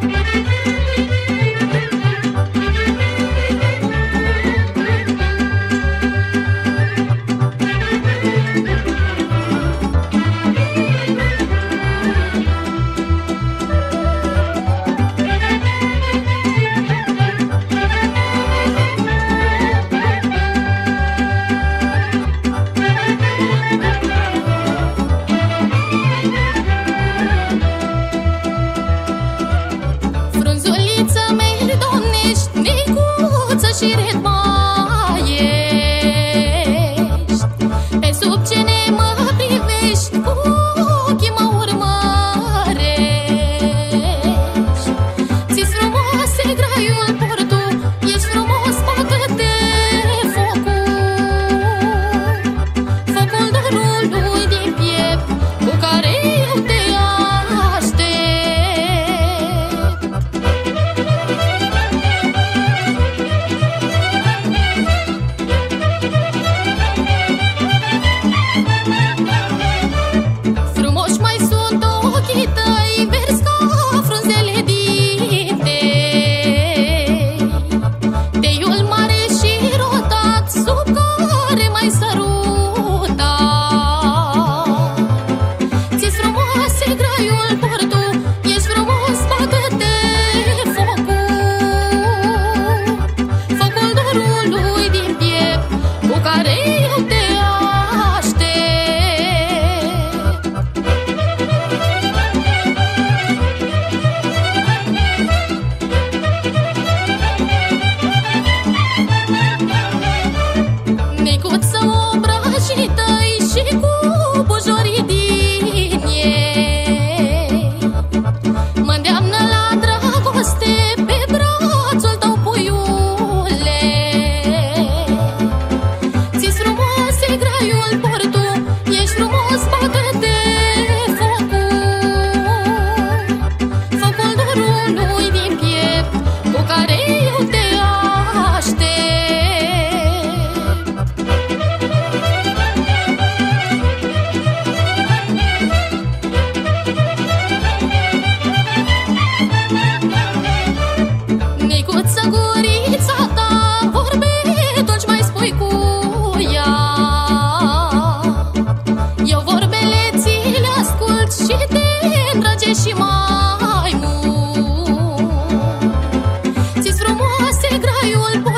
Și redma will